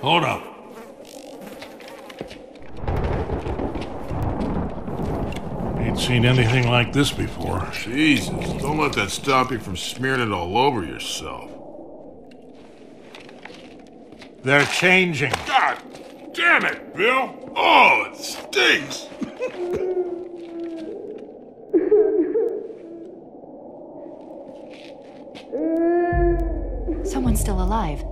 Hold up. Ain't seen anything like this before. Jesus, don't let that stop you from smearing it all over yourself. They're changing. God damn it, Bill! Oh, it stinks! Someone's still alive.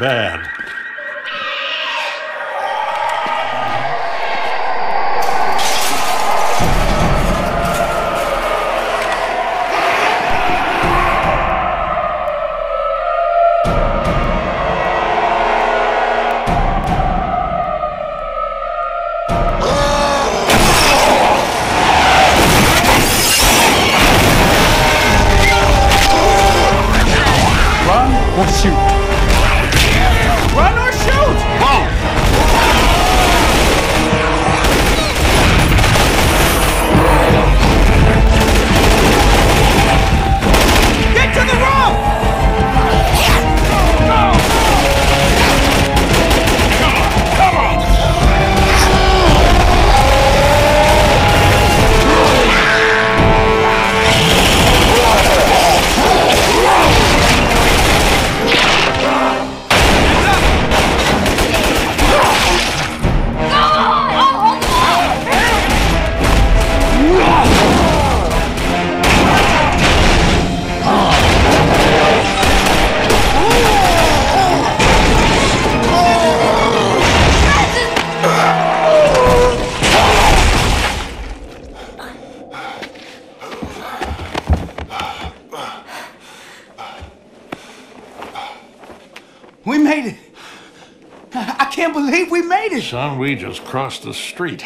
Bad. We made it! I can't believe we made it! Son, we just crossed the street.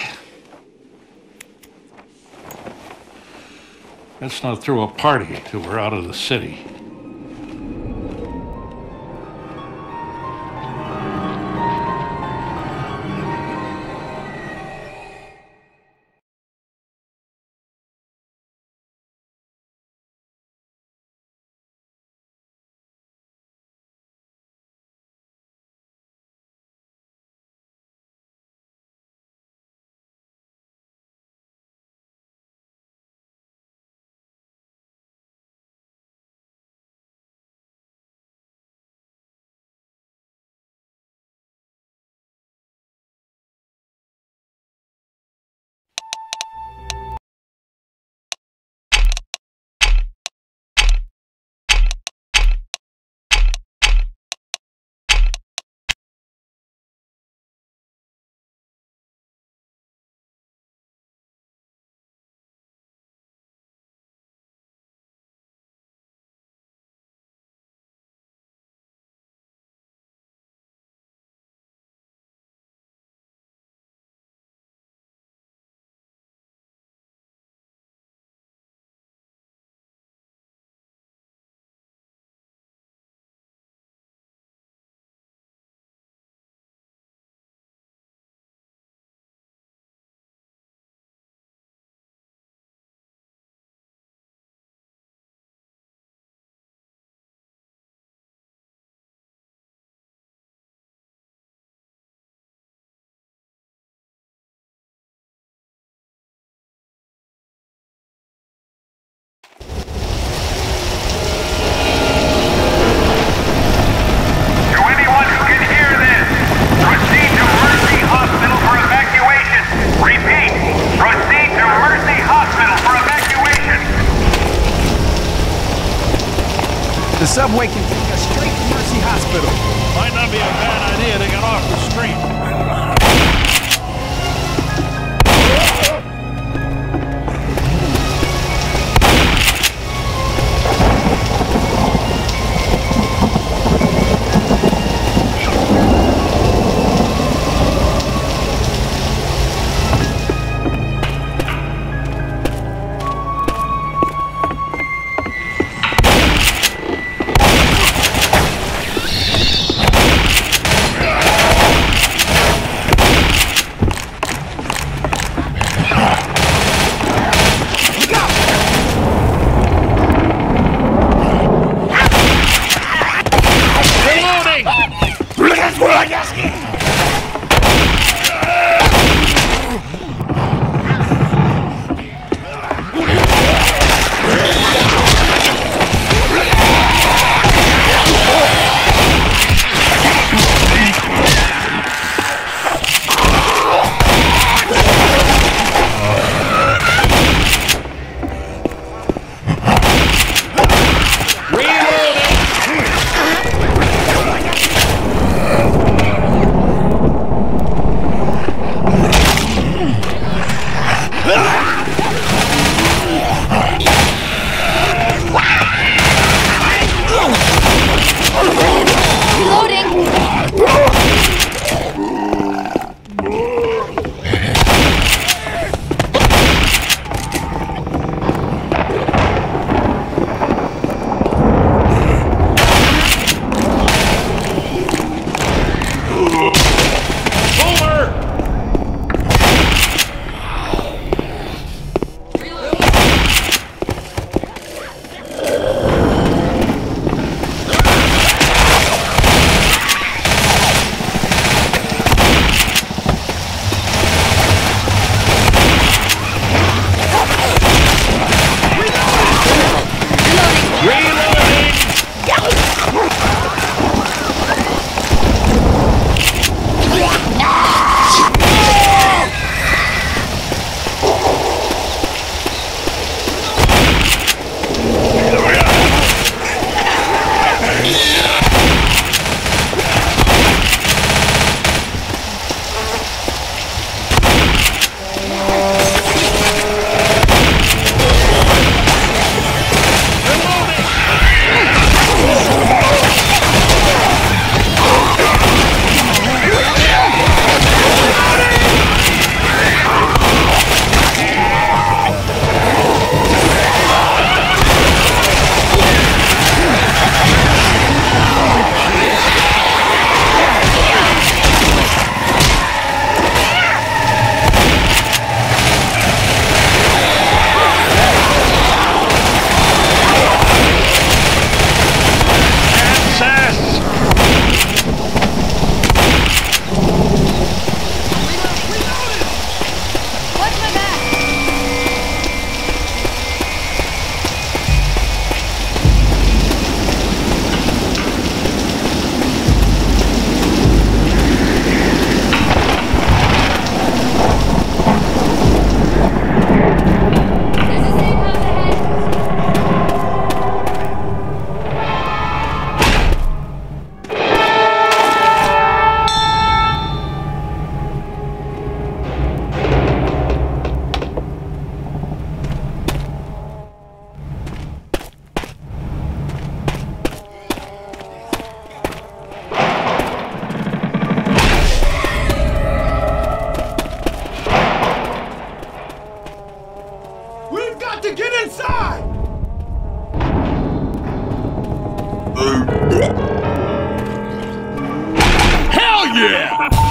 Let's not throw a party till we're out of the city. vayas, to get inside! Hell yeah!